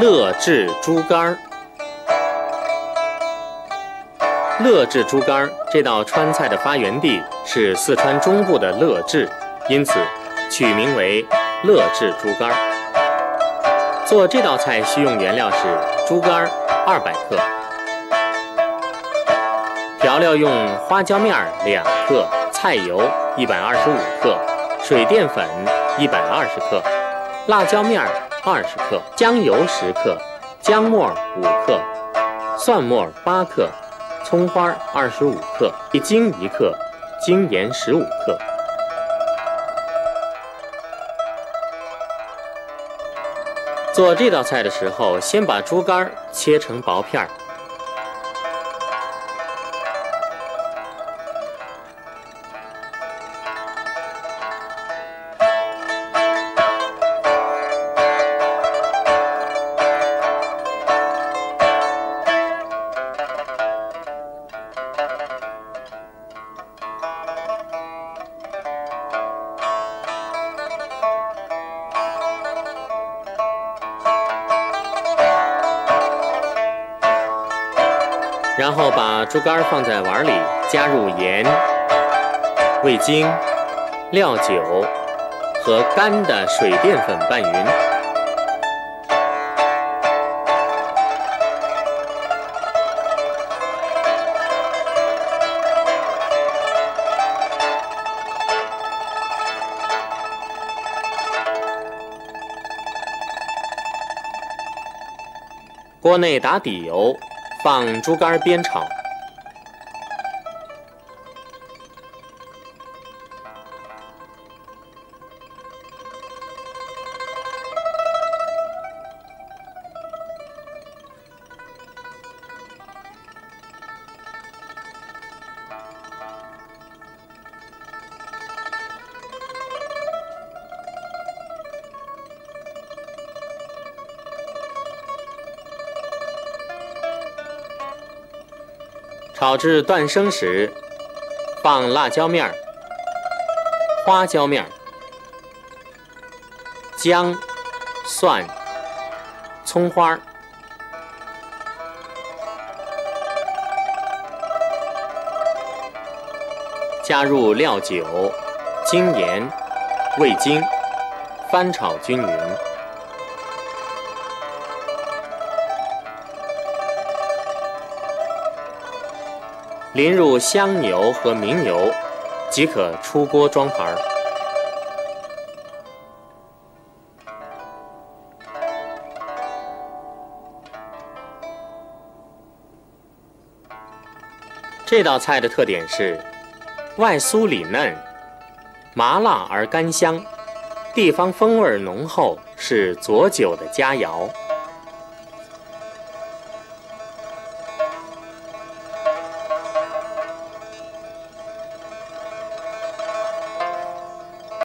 乐至猪肝儿。乐至猪肝儿这道川菜的发源地是四川中部的乐至，因此取名为乐至猪肝儿。做这道菜需用原料是猪肝儿二百克，调料用花椒面儿两克，菜油一百二十五克，水淀粉一百二十克，辣椒面儿二十克，姜油十克，姜末五克，蒜末八克。葱花二十五克，味精一克，精盐十五克。做这道菜的时候，先把猪肝切成薄片儿。然后把猪肝放在碗里，加入盐、味精、料酒和干的水淀粉拌匀。锅内打底油。放猪肝煸炒。炒至断生时，放辣椒面儿、花椒面儿、姜、蒜、葱花儿，加入料酒、精盐、味精，翻炒均匀。淋入香油和明油，即可出锅装盘。这道菜的特点是外酥里嫩，麻辣而甘香，地方风味浓厚，是佐酒的佳肴。